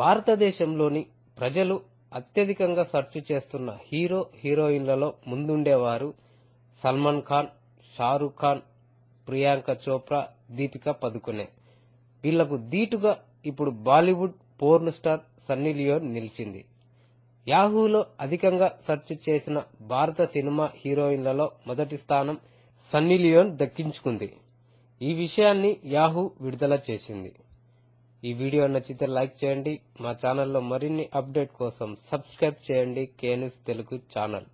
భారతదేశంలోని ప్రజలు అత్యధికంగా సెర్చ్ చేస్తున్న హీరో హీరోయిన్లలో ముందుండేవారు సల్మాన్ ఖాన్ షారూక్ ఖాన్ ప్రియాంక చోప్రా దీపిక పదుకొనే. వీళ్ళకు దీటుగా ఇప్పుడు Bollywood porn star Sunny Leone నిలిచింది. యాహూలో అధికంగా సెర్చ్ చేసిన భారత సినిమా హీరోయిన్లలో మొదటి స్థానం సన్నీ లియోన్ దక్కించుకుంది. ఈ విషయాన్ని యాహూ విడుదల చేసింది. ఈ వీడియో నచ్చితే లైక్ చేయండి. మా ఛానల్లో మరిన్ని అప్డేట్ కోసం సబ్స్క్రైబ్ చేయండి. K News Telugu channel.